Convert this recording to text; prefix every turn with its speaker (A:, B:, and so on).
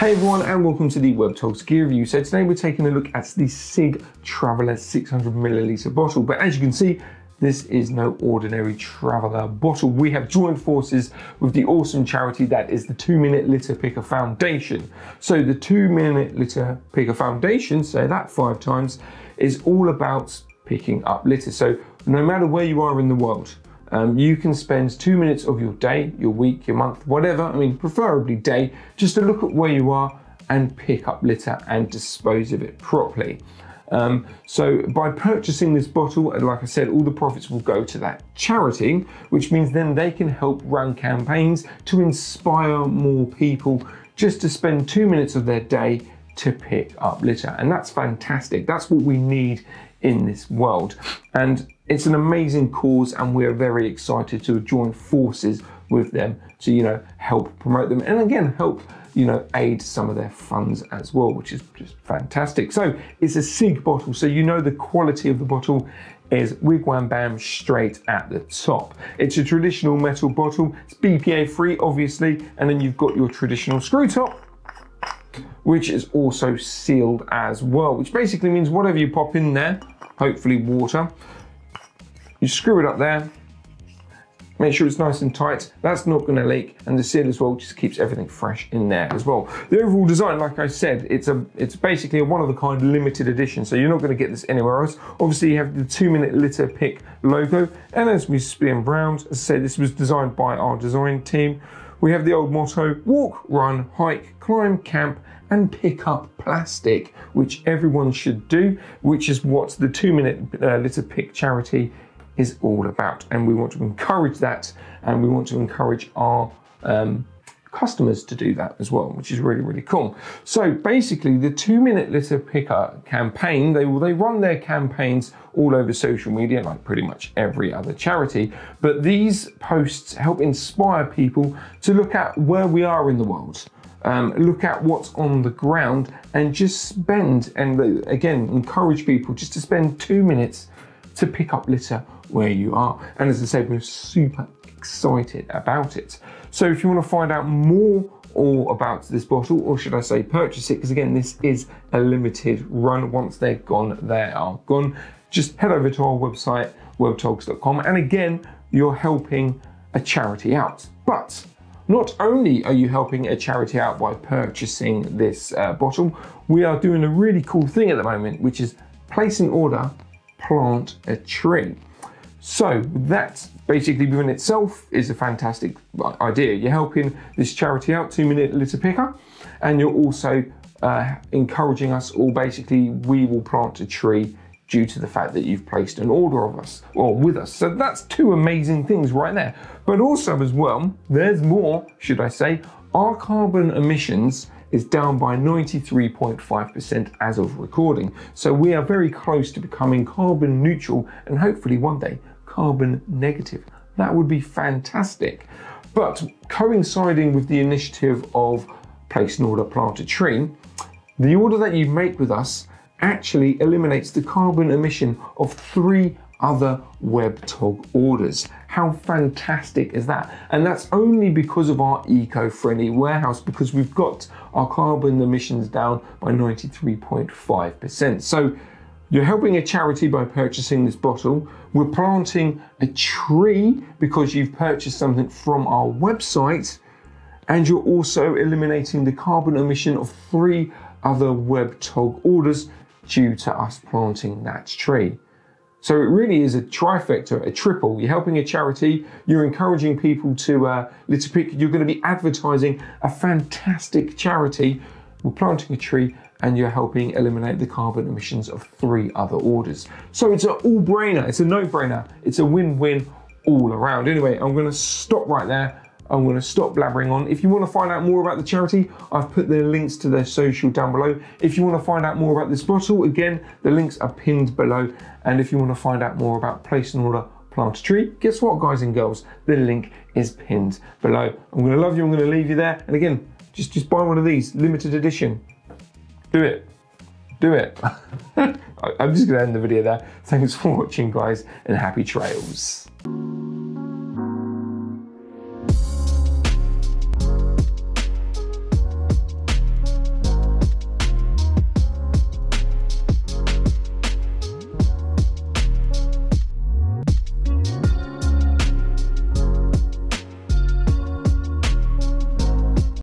A: Hey everyone and welcome to the Webtogs Gear Review. So today we're taking a look at the Sigg Traveller 600 milliliter bottle. But as you can see, this is no ordinary Traveller bottle. We have joined forces with the awesome charity that is the 2 Minute Litter Picker Foundation. So the 2 Minute Litter Picker Foundation, say that five times, is all about picking up litter. So no matter where you are in the world, um, you can spend two minutes of your day, your week, your month, whatever, I mean, preferably day, just to look at where you are and pick up litter and dispose of it properly. Um, so by purchasing this bottle, and like I said, all the profits will go to that charity, which means then they can help run campaigns to inspire more people just to spend two minutes of their day to pick up litter. And that's fantastic. That's what we need in this world. And it's an amazing cause and we're very excited to join forces with them to, you know, help promote them and again, help, you know, aid some of their funds as well, which is just fantastic. So it's a Sigg bottle. So you know the quality of the bottle is Wigwam Bam straight at the top. It's a traditional metal bottle. It's BPA free, obviously. And then you've got your traditional screw top which is also sealed as well, which basically means whatever you pop in there, hopefully water, you screw it up there, make sure it's nice and tight. That's not gonna leak. And the seal as well just keeps everything fresh in there as well. The overall design, like I said, it's a it's basically a one of a kind limited edition. So you're not gonna get this anywhere else. Obviously you have the two minute litter pick logo. And as we spin around, as I said, this was designed by our design team. We have the old motto, walk, run, hike, climb, camp, and pick up plastic, which everyone should do, which is what the two minute uh, litter pick charity is all about. And we want to encourage that and we want to encourage our um, customers to do that as well, which is really, really cool. So basically the two minute litter picker campaign, they will, they run their campaigns all over social media, like pretty much every other charity. But these posts help inspire people to look at where we are in the world. Um, look at what's on the ground and just spend and again encourage people just to spend two minutes to pick up litter where you are. And as I said, we're super excited about it. So if you want to find out more all about this bottle, or should I say purchase it, because again, this is a limited run. Once they're gone, they are gone. Just head over to our website, webtogs.com. And again, you're helping a charity out. But not only are you helping a charity out by purchasing this uh, bottle, we are doing a really cool thing at the moment, which is place an order, plant a tree. So that basically within itself is a fantastic idea. You're helping this charity out, Two Minute Litter Picker, and you're also uh, encouraging us all basically, we will plant a tree due to the fact that you've placed an order of us or with us. So that's two amazing things right there. But also as well, there's more, should I say, our carbon emissions is down by 93.5% as of recording. So we are very close to becoming carbon neutral and hopefully one day carbon negative. That would be fantastic. But coinciding with the initiative of place an order, plant a tree, the order that you make with us actually eliminates the carbon emission of three other WebTog orders. How fantastic is that? And that's only because of our eco-friendly warehouse because we've got our carbon emissions down by 93.5%. So you're helping a charity by purchasing this bottle. We're planting a tree because you've purchased something from our website. And you're also eliminating the carbon emission of three other WebTog orders due to us planting that tree. So it really is a trifecta, a triple. You're helping a charity, you're encouraging people to uh, litter pick, you're going to be advertising a fantastic charity, we're planting a tree, and you're helping eliminate the carbon emissions of three other orders. So it's an all-brainer, it's a no-brainer, it's a win-win all around. Anyway, I'm going to stop right there. I'm going to stop blabbering on. If you want to find out more about the charity, I've put the links to their social down below. If you want to find out more about this bottle, again, the links are pinned below. And if you want to find out more about place an order, plant a tree, guess what, guys and girls? The link is pinned below. I'm going to love you. I'm going to leave you there. And again, just, just buy one of these, limited edition. Do it. Do it. I'm just going to end the video there. Thanks for watching, guys, and happy trails.